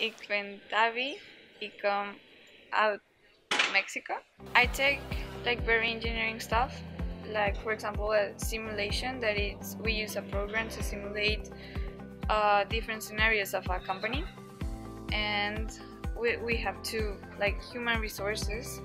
ik ben Davi. I come out Mexico. I take like very engineering stuff, like for example a simulation that is we use a program to simulate uh, different scenarios of a company, and we, we have to like human resources.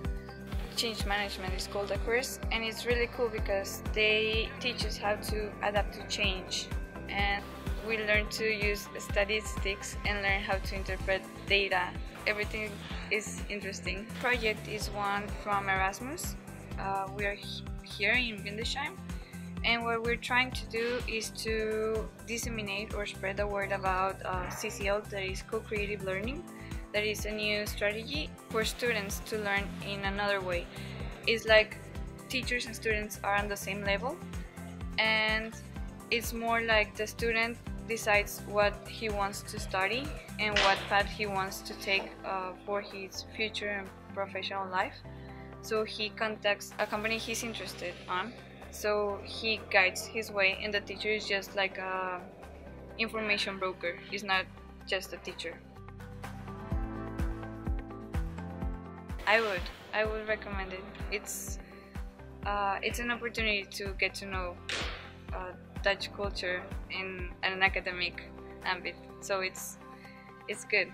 Change management is called a course, and it's really cool because they teach us how to adapt to change and we learn to use statistics and learn how to interpret data. Everything is interesting. Project is one from Erasmus. Uh, we are here in Windesheim and what we're trying to do is to disseminate or spread the word about uh, CCL, that is co-creative learning. That is a new strategy for students to learn in another way. It's like teachers and students are on the same level and it's more like the student decides what he wants to study and what path he wants to take uh, for his future and professional life. So he contacts a company he's interested on. So he guides his way, and the teacher is just like a information broker. He's not just a teacher. I would, I would recommend it. It's, uh, it's an opportunity to get to know uh, Dutch culture in an academic ambit. So it's it's good.